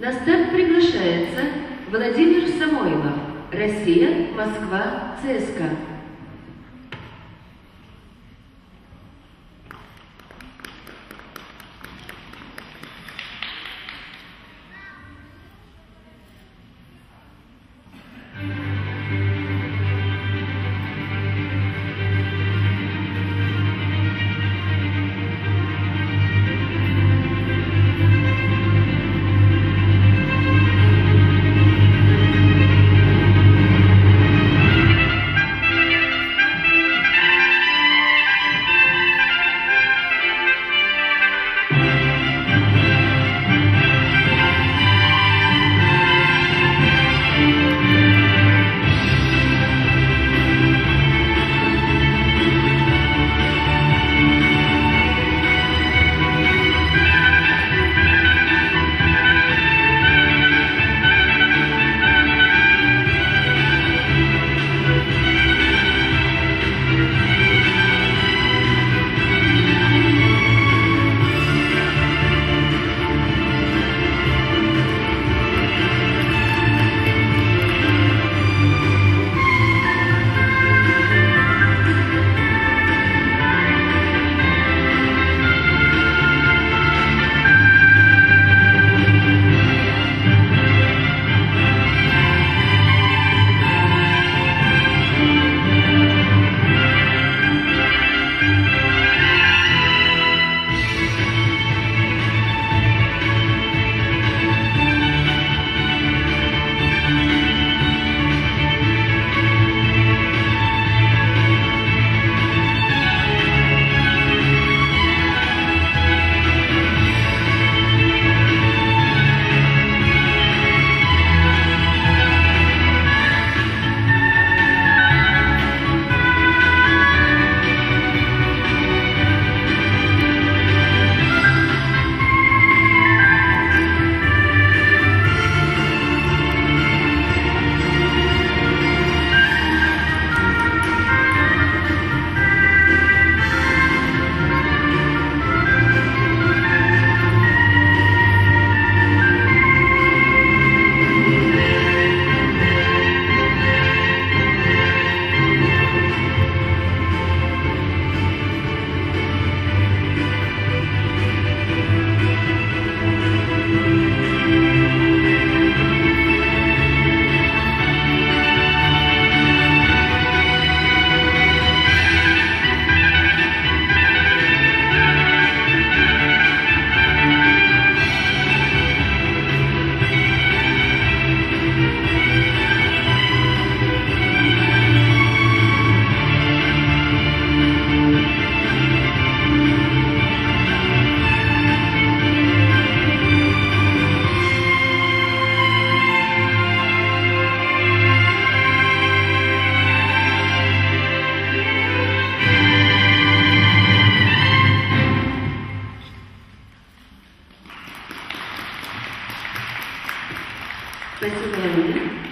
На старт приглашается Владимир Самойлов. Россия, Москва, ЦСКА. Спасибо, Владимир.